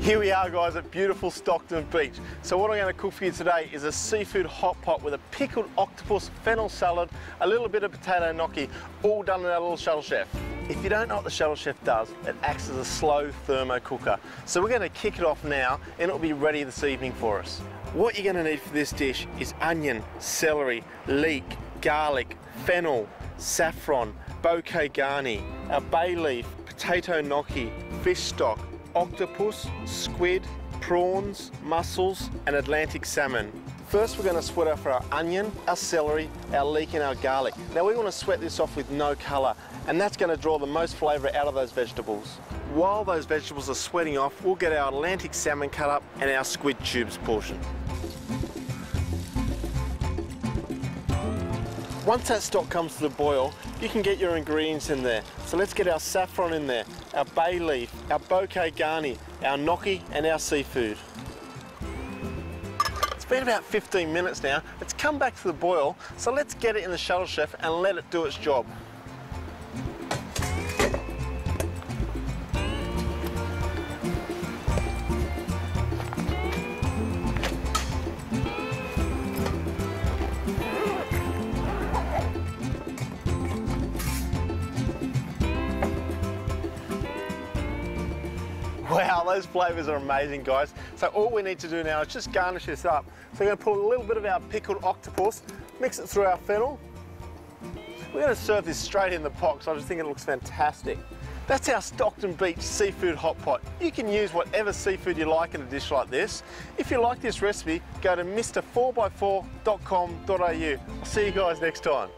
Here we are guys at beautiful Stockton Beach. So what I'm going to cook for you today is a seafood hot pot with a pickled octopus, fennel salad, a little bit of potato gnocchi, all done in our little shuttle chef. If you don't know what the shuttle chef does, it acts as a slow thermo cooker. So we're going to kick it off now and it'll be ready this evening for us. What you're going to need for this dish is onion, celery, leek, garlic, fennel, saffron, bouquet garni, a bay leaf, potato gnocchi, fish stock, octopus, squid, prawns, mussels and Atlantic salmon. First we're going to sweat off our onion, our celery, our leek and our garlic. Now we want to sweat this off with no colour and that's going to draw the most flavour out of those vegetables. While those vegetables are sweating off, we'll get our Atlantic salmon cut up and our squid tubes portioned. Once that stock comes to the boil, you can get your ingredients in there. So let's get our saffron in there, our bay leaf, our bouquet garni, our gnocchi and our seafood. It's been about 15 minutes now. It's come back to the boil, so let's get it in the shuttle chef and let it do its job. Wow, those flavours are amazing, guys. So all we need to do now is just garnish this up. So we're going to put a little bit of our pickled octopus, mix it through our fennel. We're going to serve this straight in the pot, so I just think it looks fantastic. That's our Stockton Beach seafood hot pot. You can use whatever seafood you like in a dish like this. If you like this recipe, go to mr4x4.com.au. I'll see you guys next time.